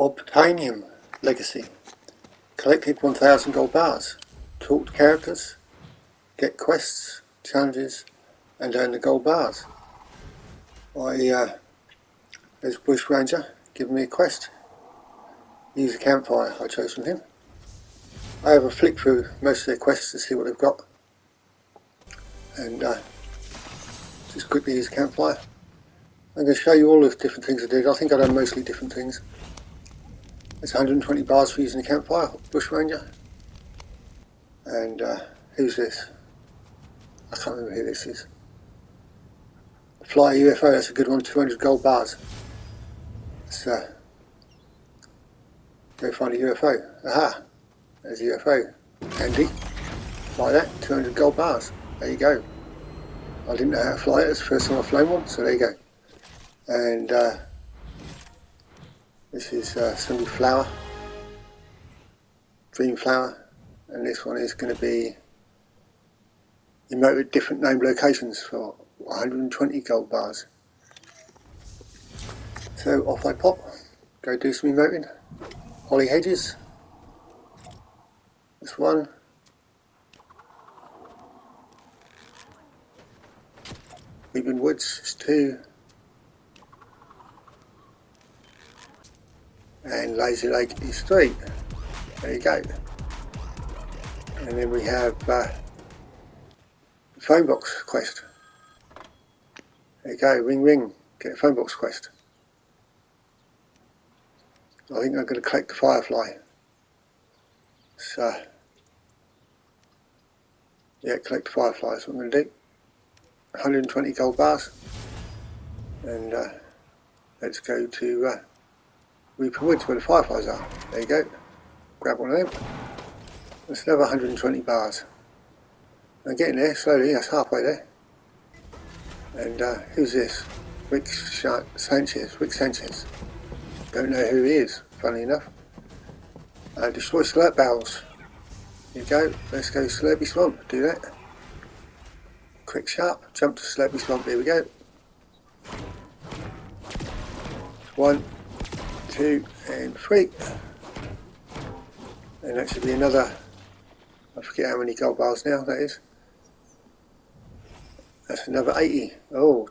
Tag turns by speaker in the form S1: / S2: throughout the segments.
S1: Obtainium Legacy. Collected 1000 gold bars. Talk to characters. Get quests, challenges, and earn the gold bars. I, uh, there's Bushranger giving me a quest. Use a campfire I chose from him. I have a flick through most of their quests to see what they've got. And uh, just quickly use a campfire. I'm going to show you all the different things I did. I think I've done mostly different things. It's 120 bars for using a campfire, Bushranger. And uh, who's this? I can't remember who this is. Fly UFO, that's a good one, 200 gold bars. Let's uh, go find a UFO. Aha, there's a UFO. Handy. Fly that, 200 gold bars. There you go. I didn't know how to fly it, it's the first time I've flown one, so there you go. And uh, this is uh, Sunday Flower, Dream Flower, and this one is going to be at different named locations for 120 gold bars. So off I pop, go do some emoting. Holly Hedges, this one. Weeping Woods is two. And Lazy Lake is three. There you go. And then we have uh, phone box quest. There you go, ring ring, get a phone box quest. I think I'm going to collect the firefly. So, yeah, collect the firefly is what I'm going to do. 120 gold bars. And uh, let's go to uh, Weeping Woods where the fireflies are. There you go. Grab one of them. That's another 120 bars. I'm getting there slowly, that's halfway there. And uh, who's this? Rick Sanchez. Rick Sanchez. Don't know who he is, funny enough. Uh, destroy slurp barrels. Here you go. Let's go Slurpy Swamp. Do that. Quick sharp. Jump to Slurpy Swamp. Here we go. One, two and three. And that should be another, I forget how many gold bars now that is. That's another 80. Oh,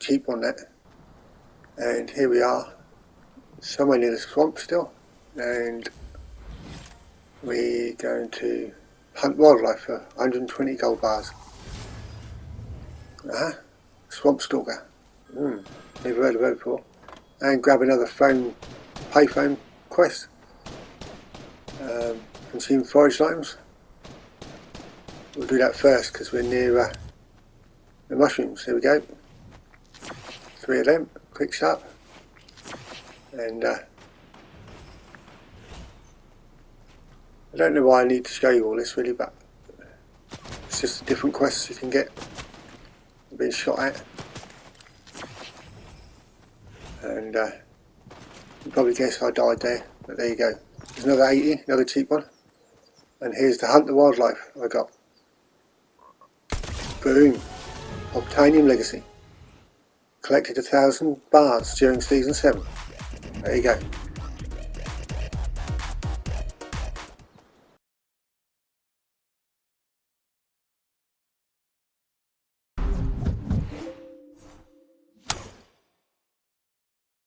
S1: cheap on that. And here we are, somewhere near the swamp still. And we're going to hunt wildlife for 120 gold bars. Ah, uh -huh. Swamp Stalker. Hmm, never heard of it before and grab another phone, payphone quest. Um, consume forage items. We'll do that first because we're near uh, the mushrooms. Here we go. Three of them, quick shot. And uh, I don't know why I need to show you all this really, but it's just different quests you can get being shot at and uh, you probably guess I died there, but there you go. There's another 80, another cheap one. And here's the Hunt the Wildlife I got. Boom. Obtainium Legacy. Collected a thousand bars during season 7. There you go.